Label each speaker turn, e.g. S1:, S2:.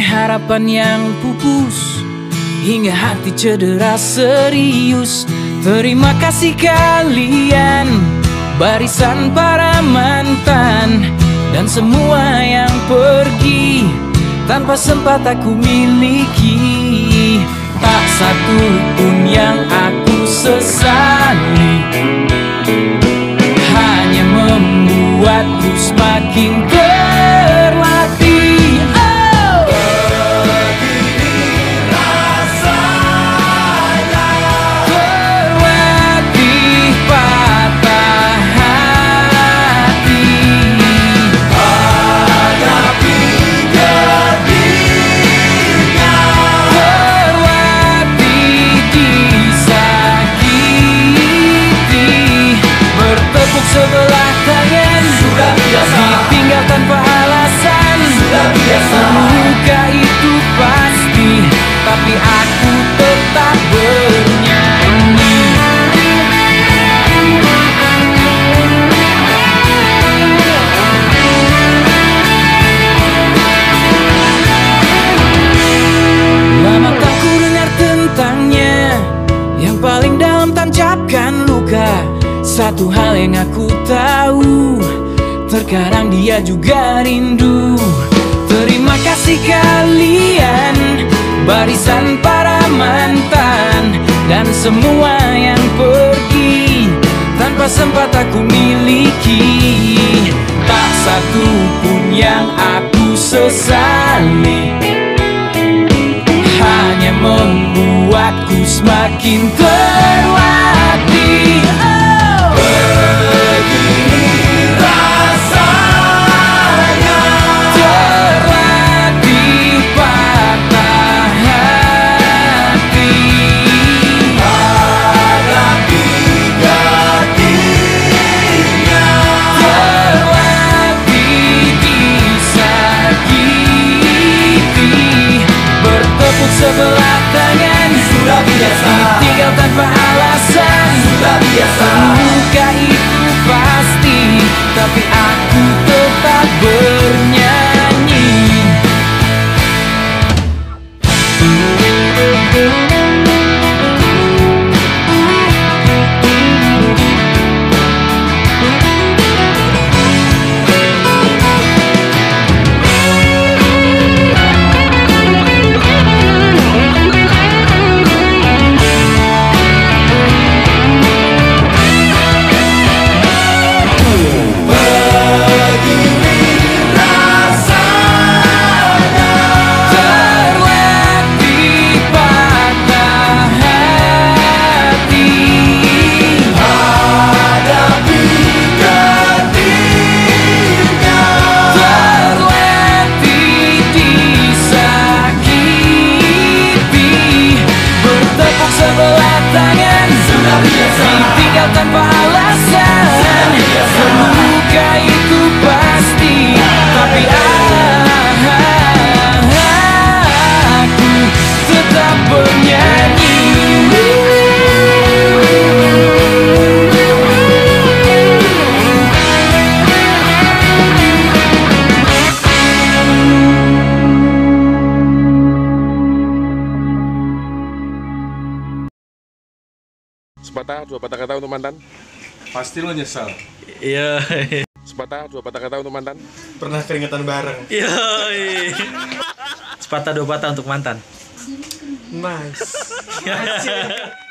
S1: harapan yang pupus Hingga hati cedera serius. Terima kasih kalian Barisan para mantan Dan semua yang pergi. Tanpa sempat aku miliki Tak satu pun yang aku sesali Satu hal yang aku tahu Terkadang dia juga rindu. Terima kasih kalian Barisan para mantan Dan semua yang pergi. Tanpa sempat aku miliki Tak satu pun yang aku sesali. Hanya membuatku semakin terlatih. Sudah biasa Ditinggal tanpa alasan. Sudah biasa Luka itu pasti. Tapi aku tetap
S2: Sepatah dua patah kata untuk mantan.
S3: Pasti lo nyesal.
S4: Iya.
S2: Sepatah dua patah kata untuk mantan.
S3: Pernah keringetan bareng.
S4: Iya. Sepatah dua patah untuk mantan.
S3: Nice.
S4: Iya.